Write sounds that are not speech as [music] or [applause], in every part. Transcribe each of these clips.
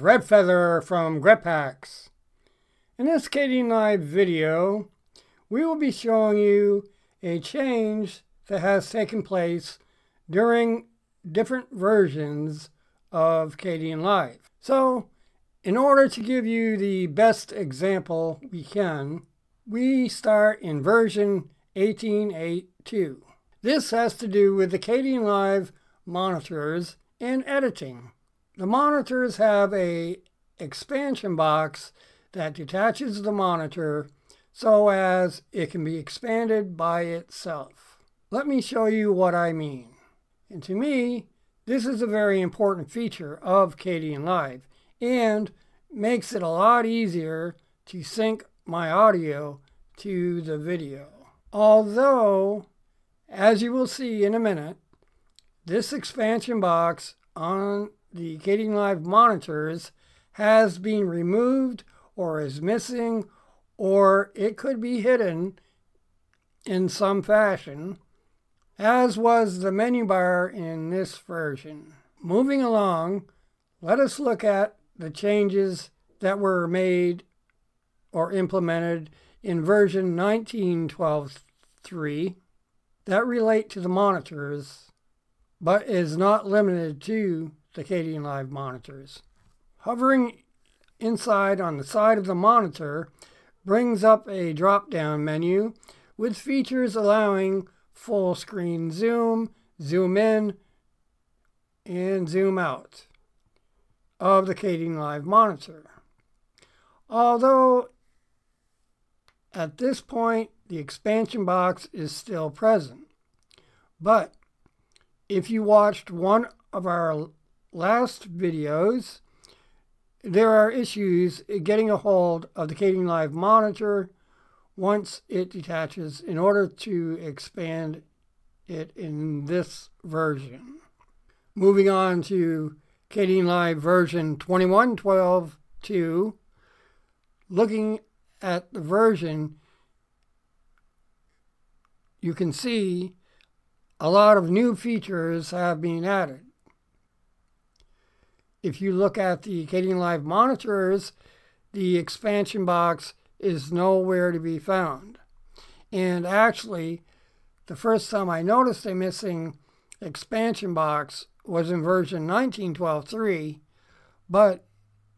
Red Feather from Grep Haxs. In this Kdenlive video, we will be showing you a change that has taken place during different versions of Kdenlive. So, in order to give you the best example we can, we start in version 18.8.2. This has to do with the Kdenlive monitors and editing. The monitors have a expansion box that detaches the monitor so as it can be expanded by itself. Let me show you what I mean. And to me, this is a very important feature of Kdenlive and makes it a lot easier to sync my audio to the video. Although, as you will see in a minute, this expansion box on the Kdenlive monitors has been removed or is missing or it could be hidden in some fashion, as was the menu bar in this version. Moving along, let us look at the changes that were made or implemented in version 19.12.3 that relate to the monitors, but is not limited to the Live monitors. Hovering inside on the side of the monitor brings up a drop-down menu with features allowing full screen zoom, zoom in, and zoom out of the Kdenlive monitor. Although at this point the expansion box is still present. But if you watched one of our last videos, there are issues getting a hold of the Kdenlive monitor once it detaches in order to expand it in this version. Moving on to Kdenlive version 21.12.2, looking at the version, you can see a lot of new features have been added if you look at the Kdenlive monitors, the expansion box is nowhere to be found. And actually, the first time I noticed a missing expansion box was in version 19.12.3, but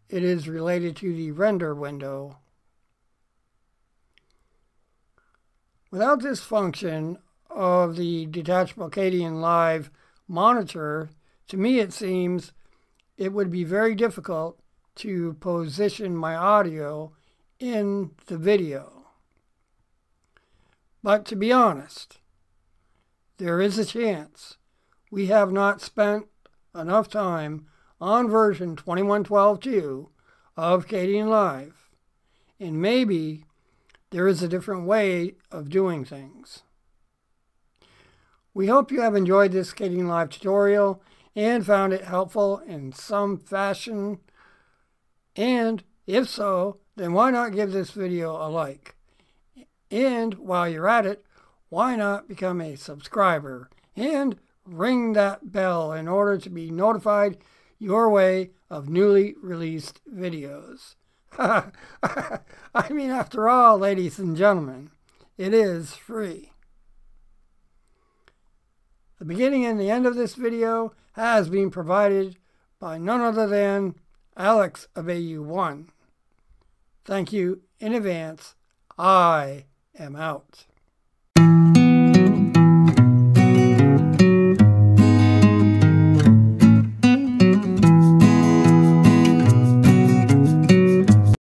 it is related to the render window. Without this function of the detachable Kdenlive monitor, to me it seems it would be very difficult to position my audio in the video. But to be honest, there is a chance we have not spent enough time on version 21.12.2 of Kdenlive, and maybe there is a different way of doing things. We hope you have enjoyed this Kdenlive tutorial and found it helpful in some fashion? And if so, then why not give this video a like? And while you're at it, why not become a subscriber and ring that bell in order to be notified your way of newly released videos. [laughs] I mean, after all, ladies and gentlemen, it is free. The beginning and the end of this video has been provided by none other than Alex of AU1. Thank you in advance. I am out.